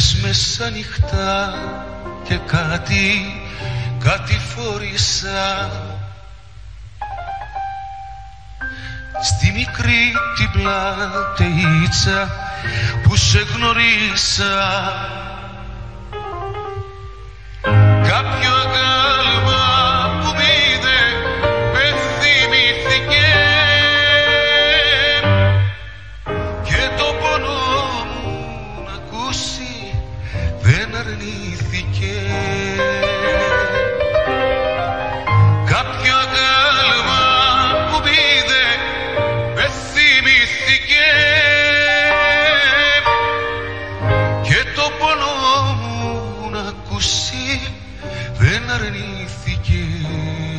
Ήρθες μέσα νυχτά και κάτι, κάτι φορήσα Στη μικρή την πλατείτσα που σε γνωρίσα δεν αρνήθηκε και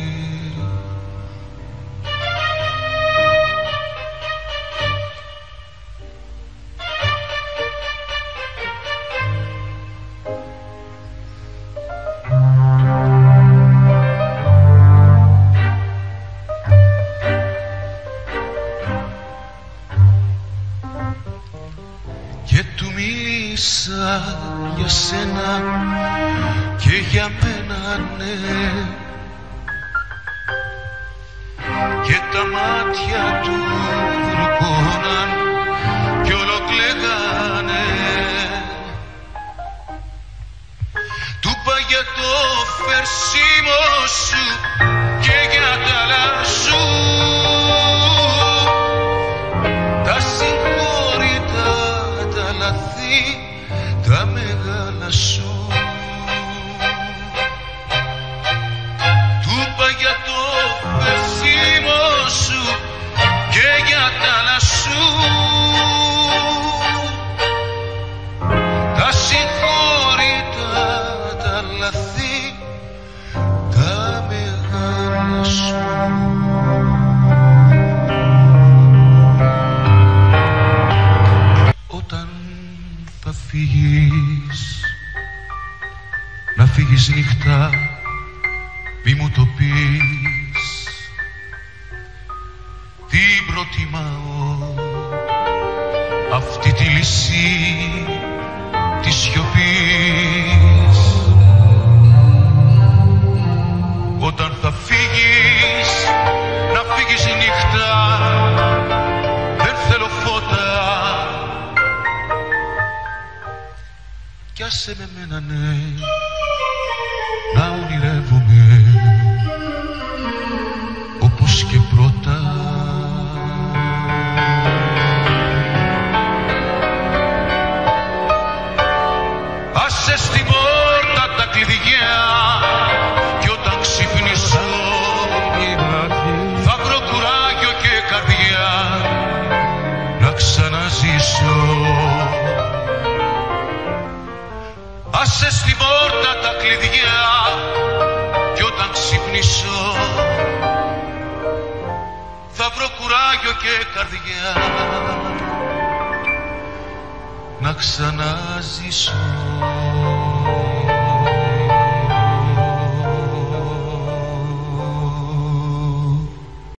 μίλησα για σένα και για μένα ναι. Και τα μάτια του βουρκώναν κι όλο κλαίγανε. Του είπα για το φερσίμο σου και για τα λάσου τα συγχώρητα τα λαθή. τα μεγάλα σου να φύγεις νύχτα μη μου το πεις. Τι προτιμάω αυτή τη λύση της σιωπής. Όταν θα φύγεις να φύγεις νύχτα δεν θέλω φώτα. Κι άσε με μένα ναι να ονειρεύομαι όπως και πρώτα. Άσε στην πόρτα τα κλειδιά κι όταν ξυπνήσω θα βρω κουράγιο και καρδιά να ξαναζήσω. Άσε στην πόρτα τα κλειδιά και καρδιά. Να ξαναζήσω